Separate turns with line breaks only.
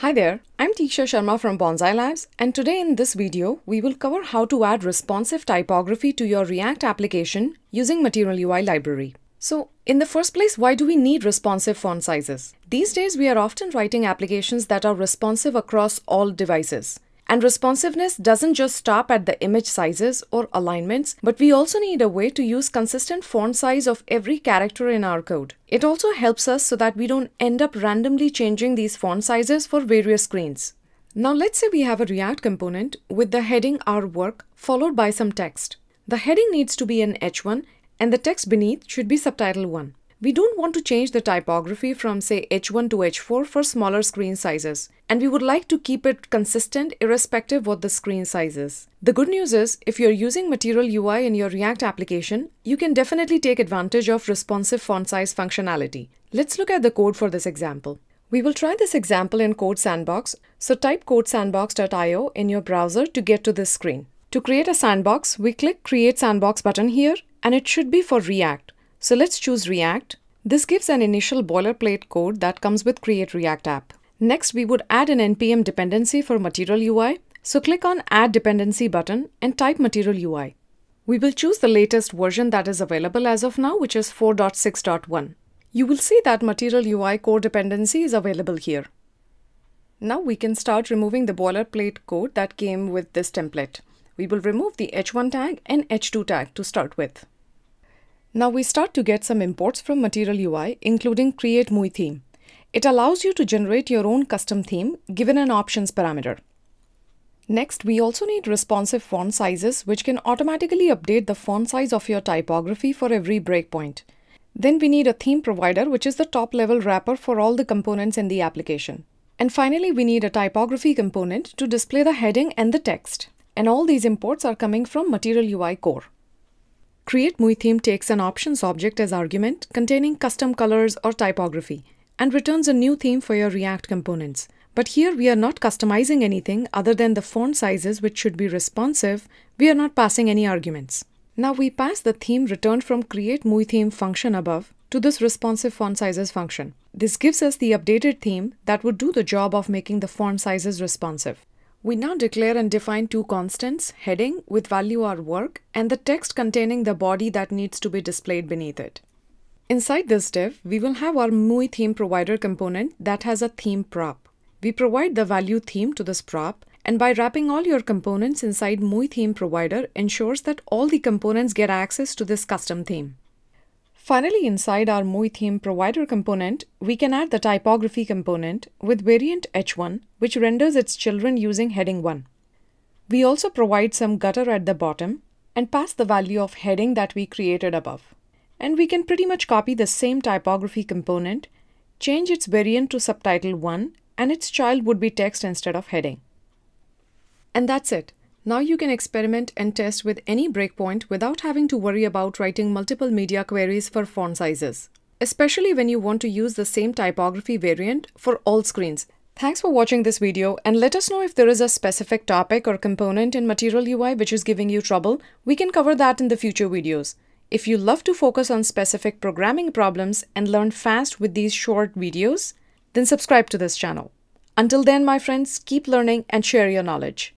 Hi there, I'm Deeksha Sharma from bonsaiilabs and today in this video we will cover how to add responsive typography to your React application using Material UI library. So in the first place, why do we need responsive font sizes? These days we are often writing applications that are responsive across all devices. And responsiveness doesn't just stop at the image sizes or alignments, but we also need a way to use consistent font size of every character in our code. It also helps us so that we don't end up randomly changing these font sizes for various screens. Now let's say we have a React component with the heading our work followed by some text. The heading needs to be an H1 and the text beneath should be subtitle 1. We don't want to change the typography from say H1 to H4 for smaller screen sizes, and we would like to keep it consistent irrespective of what the screen size is. The good news is, if you're using Material UI in your React application, you can definitely take advantage of responsive font size functionality. Let's look at the code for this example. We will try this example in Code Sandbox, so type codesandbox.io in your browser to get to this screen. To create a sandbox, we click Create Sandbox button here, and it should be for React. So let's choose React. This gives an initial boilerplate code that comes with Create React App. Next, we would add an NPM dependency for Material UI. So click on Add Dependency button and type Material UI. We will choose the latest version that is available as of now, which is 4.6.1. You will see that Material UI core dependency is available here. Now we can start removing the boilerplate code that came with this template. We will remove the h1 tag and h2 tag to start with. Now we start to get some imports from Material UI, including Create MUI theme. It allows you to generate your own custom theme given an options parameter. Next, we also need responsive font sizes, which can automatically update the font size of your typography for every breakpoint. Then we need a theme provider, which is the top level wrapper for all the components in the application. And finally, we need a typography component to display the heading and the text. And all these imports are coming from Material UI core. Create MUI theme takes an options object as argument containing custom colors or typography and returns a new theme for your React components. But here we are not customizing anything other than the font sizes which should be responsive. We are not passing any arguments. Now we pass the theme returned from create MUI theme function above to this responsive font sizes function. This gives us the updated theme that would do the job of making the font sizes responsive. We now declare and define two constants, heading with value our work and the text containing the body that needs to be displayed beneath it. Inside this div, we will have our MUI theme provider component that has a theme prop. We provide the value theme to this prop and by wrapping all your components inside MUI theme provider ensures that all the components get access to this custom theme. Finally, inside our MUI theme provider component, we can add the typography component with variant h1, which renders its children using heading 1. We also provide some gutter at the bottom and pass the value of heading that we created above. And we can pretty much copy the same typography component, change its variant to subtitle 1, and its child would be text instead of heading. And that's it. Now you can experiment and test with any breakpoint without having to worry about writing multiple media queries for font sizes, especially when you want to use the same typography variant for all screens. Thanks for watching this video and let us know if there is a specific topic or component in Material UI which is giving you trouble. We can cover that in the future videos. If you love to focus on specific programming problems and learn fast with these short videos, then subscribe to this channel. Until then, my friends, keep learning and share your knowledge.